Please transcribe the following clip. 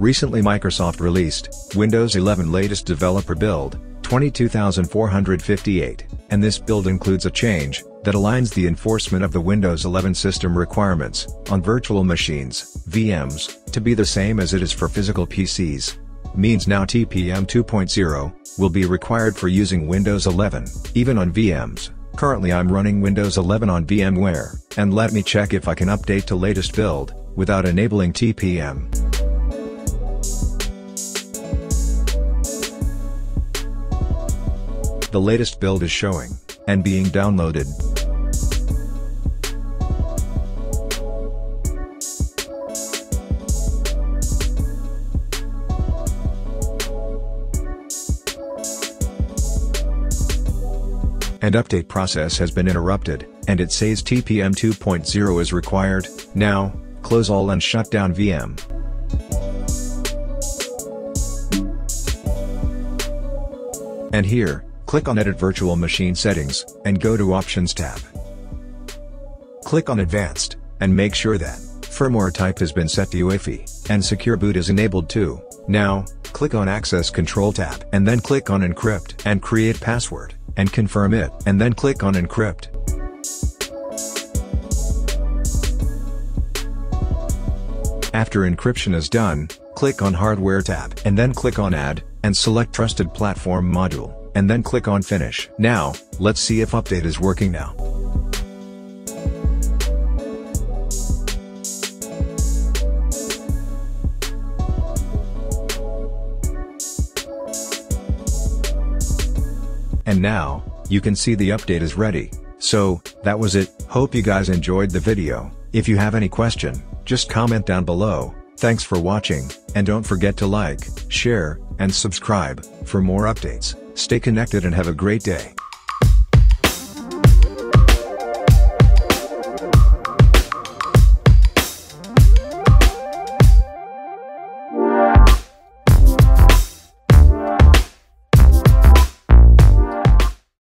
Recently Microsoft released Windows 11 latest developer build 22458, and this build includes a change that aligns the enforcement of the Windows 11 system requirements on virtual machines VMs to be the same as it is for physical PCs. Means now TPM 2.0 will be required for using Windows 11, even on VMs. Currently I'm running Windows 11 on VMware, and let me check if I can update to latest build, without enabling TPM. The latest build is showing, and being downloaded. and update process has been interrupted, and it says TPM 2.0 is required, now, close all and shut down VM. And here, click on Edit Virtual Machine Settings, and go to Options tab. Click on Advanced, and make sure that firmware type has been set to UEFI, and Secure Boot is enabled too. Now, click on Access Control tab and then click on Encrypt and create password and confirm it, and then click on Encrypt. After encryption is done, click on Hardware tab and then click on Add, and select Trusted Platform module, and then click on Finish. Now, let's see if update is working now. And now, you can see the update is ready. So, that was it, hope you guys enjoyed the video, if you have any question, just comment down below, thanks for watching, and don't forget to like, share, and subscribe, for more updates, stay connected and have a great day.